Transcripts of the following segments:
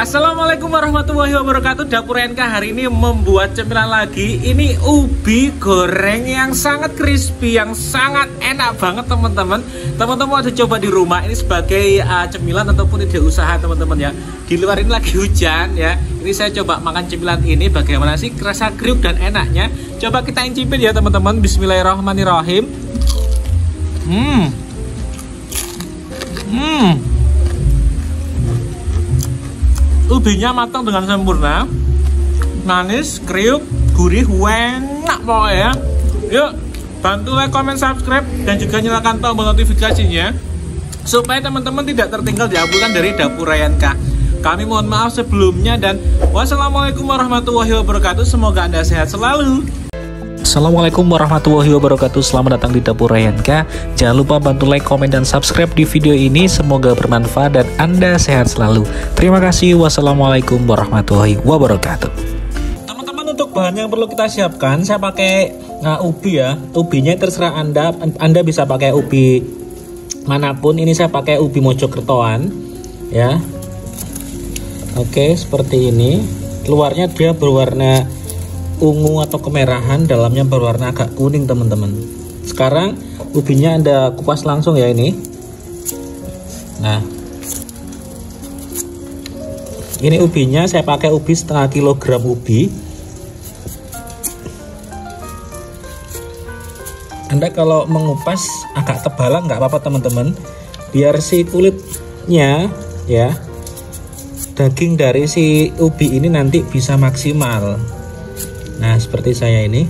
Assalamualaikum warahmatullahi wabarakatuh. Dapur NK hari ini membuat cemilan lagi. Ini ubi goreng yang sangat crispy Yang sangat enak banget teman-teman. Teman-teman ada coba di rumah Ini sebagai uh, cemilan ataupun ide usaha teman-teman ya. Di luar ini lagi hujan ya. Ini saya coba makan cemilan ini Bagaimana sih rasa kriuk dan enaknya. Coba kita incipin ya teman-teman. Bismillahirrahmanirrahim. Hmm. Hmm ubinya matang dengan sempurna. Manis, kriuk, gurih, enak pokoknya yuk bantu like, comment, subscribe dan juga nyalakan tombol notifikasinya supaya teman-teman tidak tertinggal diabulkan dari dapur Rayanka kami mohon maaf sebelumnya dan wassalamualaikum warahmatullahi wabarakatuh. Semoga anda sehat selalu Assalamualaikum warahmatullahi wabarakatuh. Selamat datang di Dapur Rayanka. Jangan lupa bantu like, komen, dan subscribe di video ini. Semoga bermanfaat dan Anda sehat selalu. Terima kasih. Wassalamualaikum warahmatullahi wabarakatuh. Teman-teman untuk bahan yang perlu kita siapkan Saya pakai nah, ubi ya. Ubinya terserah Anda. Anda bisa pakai ubi mana pun. Ini saya pakai ubi mojokertoan Ya. Oke seperti ini. Keluarnya dia berwarna ungu atau kemerahan dalamnya berwarna agak kuning teman-teman. Sekarang ubinya anda kupas langsung ya ini. Nah. Ini ubinya saya pakai ubi setengah kilogram ubi. Anda kalau mengupas agak tebalan nggak apa-apa teman-teman. Biar si kulitnya ya daging dari si ubi ini nanti bisa maksimal Nah, seperti saya ini.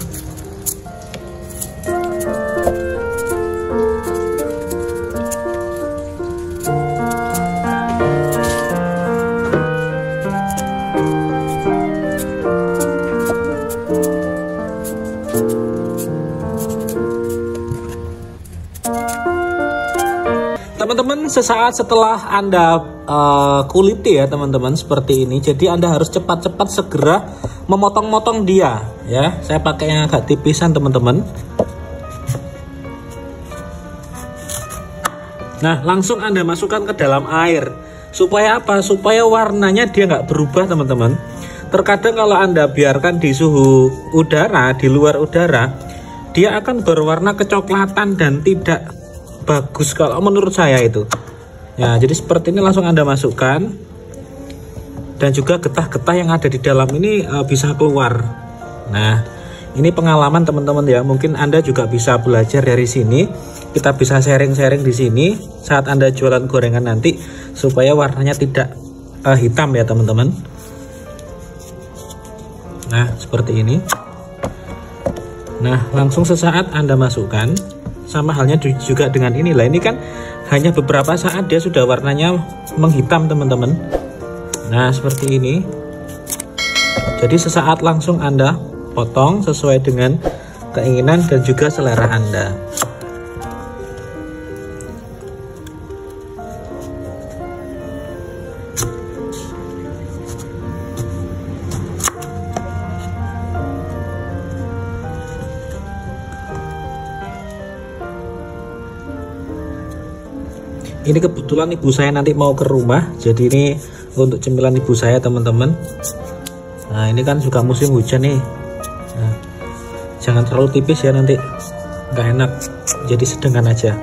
Teman-teman, sesaat setelah Anda uh, kuliti ya teman-teman seperti ini. Jadi Anda harus cepat-cepat segera memotong-motong dia ya. Saya pakai yang agak tipisan teman-teman. Nah, langsung Anda masukkan ke dalam air. Supaya apa? Supaya warnanya dia nggak berubah teman-teman. Terkadang kalau Anda biarkan di suhu udara, di luar udara, dia akan berwarna kecoklatan dan tidak bagus kalau menurut saya itu ya jadi seperti ini langsung anda masukkan dan juga getah-getah yang ada di dalam ini uh, bisa keluar. Nah ini pengalaman teman-teman ya. Mungkin anda juga bisa belajar dari sini. Kita bisa sharing-sharing di sini saat anda jualan gorengan nanti supaya warnanya tidak uh, hitam ya teman-teman. Nah seperti ini. Nah langsung sesaat anda masukkan. Sama halnya juga dengan inilah. Ini kan hanya beberapa saat dia sudah warnanya menghitam teman-teman nah seperti ini. Jadi sesaat langsung anda potong sesuai dengan keinginan dan juga selera anda. Ini kebetulan ibu saya nanti mau ke rumah jadi ini untuk cemilan ibu saya teman-teman. Nah ini kan juga musim hujan nih. Nah, jangan terlalu tipis ya nanti nggak enak. Jadi sedengan aja.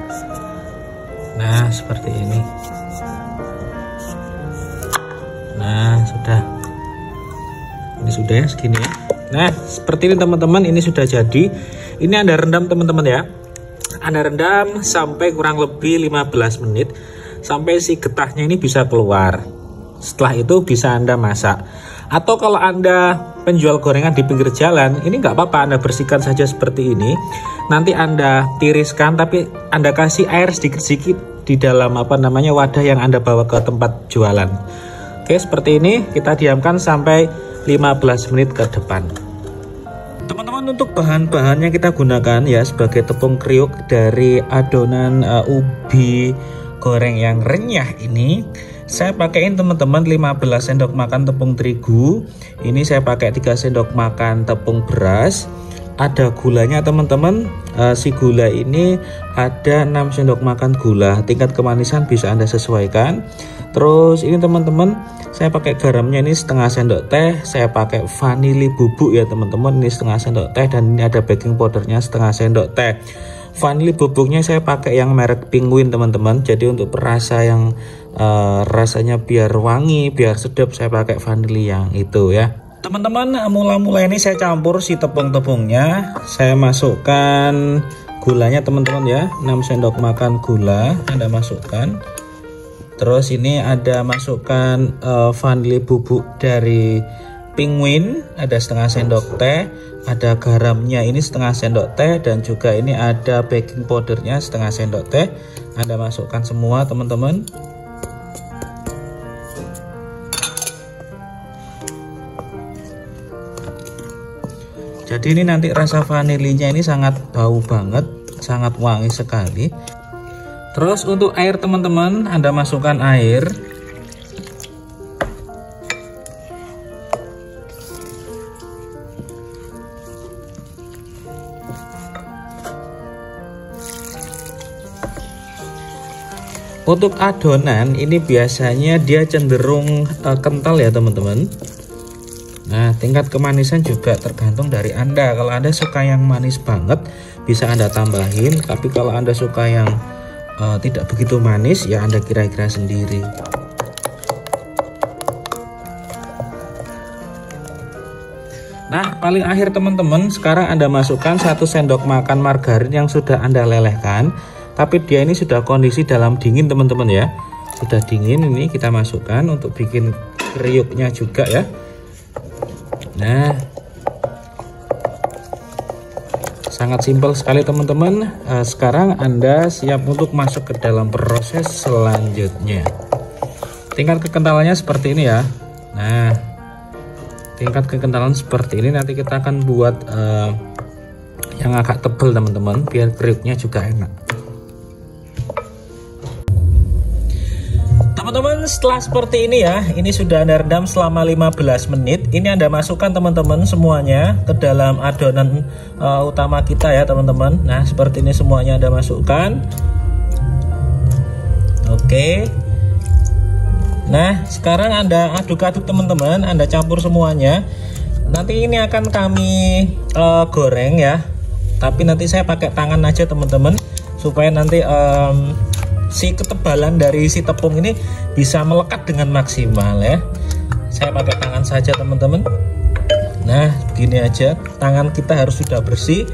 Nah seperti ini. Nah sudah. Ini sudah ya segini ya. Nah seperti ini teman-teman. Ini sudah jadi. Ini anda rendam teman-teman ya. Anda rendam sampai kurang lebih 15 menit. Sampai si getahnya ini bisa keluar. Setelah itu bisa Anda masak. Atau kalau Anda penjual gorengan di pinggir jalan, ini nggak apa-apa Anda bersihkan saja seperti ini. Nanti Anda tiriskan tapi Anda kasih air sedikit-sedikit di dalam apa namanya wadah yang Anda bawa ke tempat jualan. Oke, seperti ini kita diamkan sampai 15 menit ke depan untuk bahan-bahan yang kita gunakan ya sebagai tepung kriuk dari adonan uh, ubi goreng yang renyah ini saya pakaiin teman-teman 15 sendok makan tepung terigu. Ini saya pakai 3 sendok makan tepung beras. Ada gulanya teman-teman. Uh, si gula ini ada 6 sendok makan gula. Tingkat kemanisan bisa anda sesuaikan. Terus ini teman-teman saya pakai garamnya ini setengah sendok teh. Saya pakai vanili bubuk ya teman-teman. Ini setengah sendok teh dan ini ada baking powdernya setengah sendok teh. Vanili bubuknya saya pakai yang merek penguin teman-teman. Jadi untuk perasa yang uh, rasanya biar wangi biar sedap saya pakai vanili yang itu ya. Teman-teman mula-mula ini saya campur si tepung-tepungnya. Saya masukkan gulanya teman-teman ya. 6 sendok makan gula anda masukkan. Terus ini ada masukkan uh, vanili bubuk dari penguin ada setengah sendok teh ada garamnya ini setengah sendok teh dan juga ini ada baking powdernya setengah sendok teh. Anda masukkan semua teman-teman jadi ini nanti rasa vanilinya ini sangat bau banget sangat wangi sekali. Terus untuk air teman-teman anda masukkan air. Untuk adonan ini biasanya dia cenderung uh, kental ya teman-teman tingkat kemanisan juga tergantung dari Anda. Kalau Anda suka yang manis banget, bisa Anda tambahin. Tapi kalau Anda suka yang uh, tidak begitu manis, ya Anda kira-kira sendiri. Nah, paling akhir teman-teman, sekarang Anda masukkan satu sendok makan margarin yang sudah Anda lelehkan. Tapi dia ini sudah kondisi dalam dingin teman-teman ya. Sudah dingin ini kita masukkan untuk bikin kriuknya juga ya. Nah, sangat simpel sekali teman-teman. Uh, sekarang Anda siap untuk masuk ke dalam proses selanjutnya. Tingkat kekentalannya seperti ini ya. Nah, tingkat kekentalan seperti ini nanti kita akan buat uh, yang agak tebal teman-teman, biar kriuknya juga enak. Setelah seperti ini ya ini sudah anda rendam selama 15 menit. Ini anda masukkan teman-teman semuanya ke dalam adonan uh, utama kita ya teman-teman. Nah seperti ini semuanya anda masukkan. Oke. Nah sekarang anda aduk-aduk teman-teman. Anda campur semuanya. Nanti ini akan kami uh, goreng ya. Tapi nanti saya pakai tangan aja teman-teman supaya nanti um, si ketebalan dari si tepung ini bisa melekat dengan maksimal ya. Saya pakai tangan saja teman-teman. Nah gini aja. Tangan kita harus sudah bersih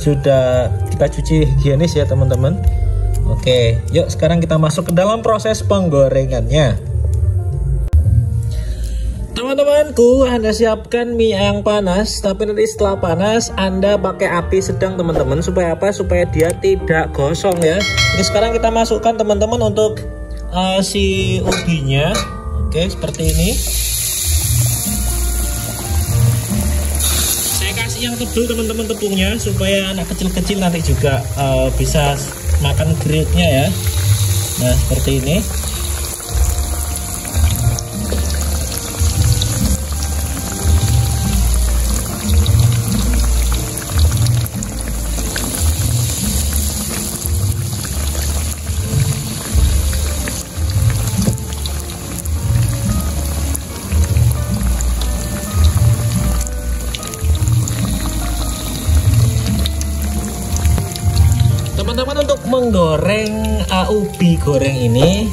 sudah kita cuci higienis ya teman-teman. Oke yuk sekarang kita masuk ke dalam proses penggorengannya Teman-temanku, Anda siapkan mie yang panas, tapi nanti setelah panas Anda pakai api sedang teman-teman supaya apa? Supaya dia tidak gosong ya. Ini sekarang kita masukkan teman-teman untuk uh, si ubinya. Oke, seperti ini. Saya kasih yang tebal teman-teman tepungnya supaya anak kecil-kecil nanti juga uh, bisa makan grillnya ya. Nah, seperti ini. Menggoreng uh, ubi goreng ini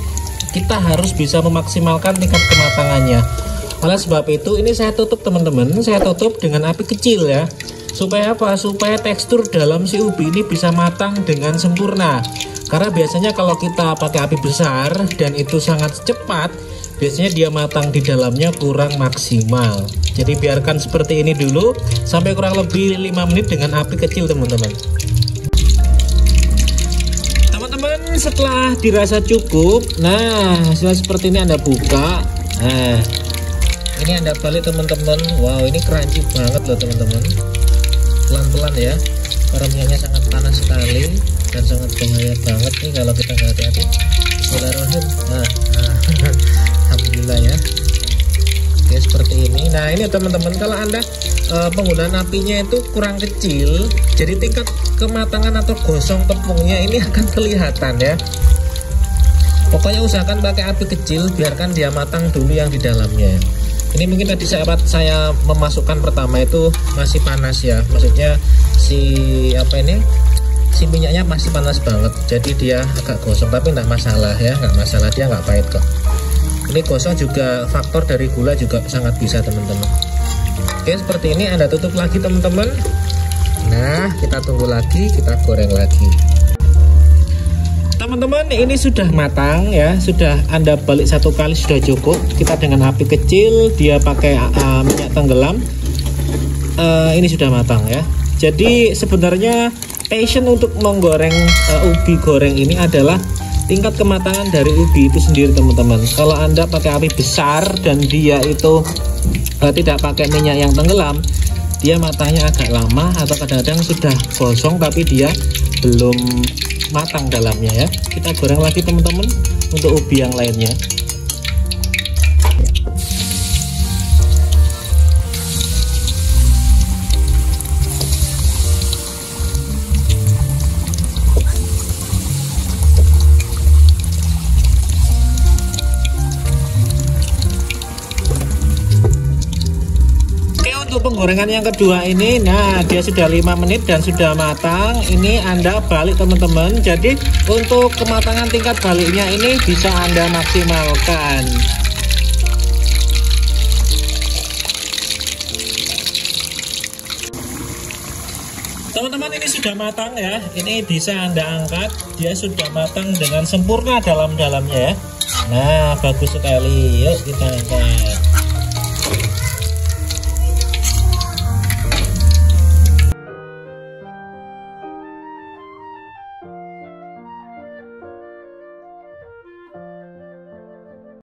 kita harus bisa memaksimalkan tingkat kematangannya. Oleh sebab itu ini saya tutup teman-teman. Saya tutup dengan api kecil ya. Supaya apa? Supaya tekstur dalam si ubi ini bisa matang dengan sempurna. Karena biasanya kalau kita pakai api besar dan itu sangat cepat biasanya dia matang di dalamnya kurang maksimal. Jadi biarkan seperti ini dulu. Sampai kurang lebih 5 menit dengan api kecil teman-teman setelah dirasa cukup nah setelah seperti ini anda buka nah ini anda balik teman-teman. Wow ini crunchy banget loh teman-teman. Pelan-pelan ya. Karena sangat panas sekali dan sangat bahaya banget nih kalau kita nggak hati-hati. Nah, nah. Alhamdulillah ya. Oke seperti ini. Nah ini teman-teman kalau anda uh, penggunaan apinya itu kurang kecil jadi tingkat kematangan atau gosong tepungnya ini akan kelihatan ya. Pokoknya usahakan pakai api kecil biarkan dia matang dulu yang di dalamnya. Ini mungkin tadi saat saya memasukkan pertama itu masih panas ya. Maksudnya si apa ini si minyaknya masih panas banget. Jadi dia agak gosong tapi nggak masalah ya. Nggak masalah dia nggak pahit kok. Ini gosong juga faktor dari gula juga sangat bisa teman-teman. Oke seperti ini anda tutup lagi teman-teman nah kita tunggu lagi kita goreng lagi. Teman-teman ini sudah matang ya sudah anda balik satu kali sudah cukup. Kita dengan api kecil dia pakai uh, minyak tenggelam. Uh, ini sudah matang ya. Jadi sebenarnya passion untuk menggoreng uh, ubi goreng ini adalah tingkat kematangan dari ubi itu sendiri teman-teman. Kalau anda pakai api besar dan dia itu uh, tidak pakai minyak yang tenggelam dia matanya agak lama atau kadang-kadang sudah gosong tapi dia belum matang dalamnya ya. Kita goreng lagi teman-teman untuk ubi yang lainnya untuk penggorengan yang kedua ini. Nah dia sudah lima menit dan sudah matang. Ini anda balik teman-teman. Jadi untuk kematangan tingkat baliknya ini bisa anda maksimalkan. Teman-teman ini sudah matang ya. Ini bisa anda angkat. Dia sudah matang dengan sempurna dalam-dalamnya ya. Nah bagus sekali. Yuk kita angkat